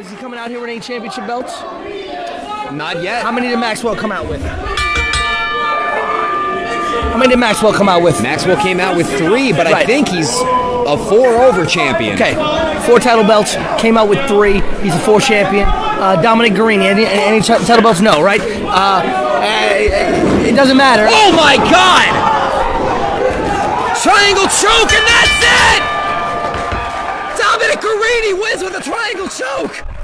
out here with any championship belts? Not yet. How many did Maxwell come out with? How many did Maxwell come out with? Maxwell came out with three, but I think he's a four-over champion. Okay, four title belts. Came out with three. He's a four champion. Uh, Dominic Garrini. Any, any title belts? No, right? Uh, uh, it doesn't matter. Oh my God! Triangle choke, and that's it! Garrini wins with a triangle choke.